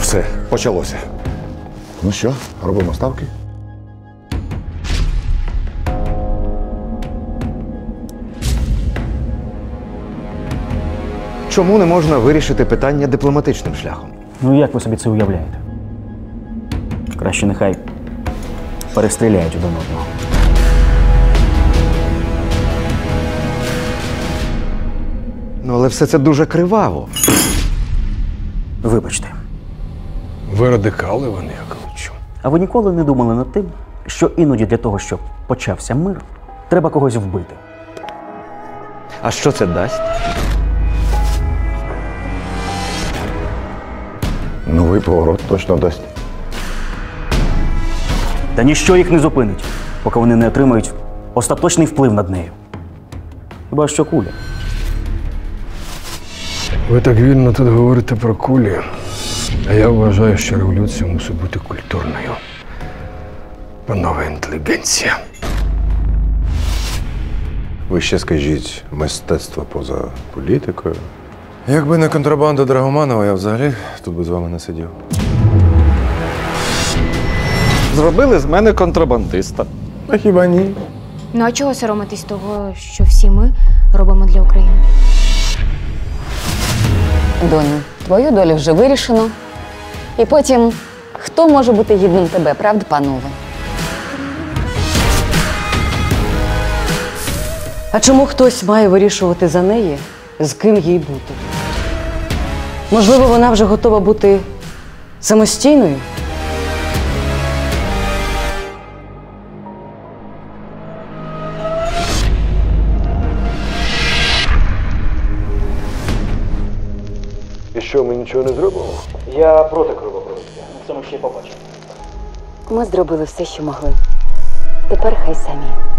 Все, почалося. Ну що, робимо ставки? Чому не можна вирішити питання дипломатичним шляхом? Ну як ви собі це уявляєте? Краще нехай перестріляють один одного. Ну, але все це дуже криваво. Вибачте, Ви радикали, Іван Яковлевичу. а ви ніколи не думали над тим, що іноді для того, щоб почався мир, треба когось вбити. А що це дасть? Новий поворот точно дасть. Та ніщо їх не зупинить, поки вони не отримають остаточний вплив над нею. Хіба що куля. Ви так вільно тут говорите про кулі. А я вважаю, що революція мусить бути культурною. Панове інтелігенція. Ви ще скажіть мистецтво поза політикою. Якби не контрабанда Драгоманова, я взагалі тут би з вами не сидів. Зробили з мене контрабандиста. А хіба ні? Ну а чого соромитись того, що всі ми робимо для України? Доню, твою долю вже вирішено. І потім, хто може бути гідним тебе, правда, панове? А чому хтось має вирішувати за неї, з ким їй бути? Можливо, вона вже готова бути самостійною? Що, ми нічого не зробимо? Я проти кровопролиття. Це ми ще побачимо. Ми зробили все, що могли. Тепер хай самі.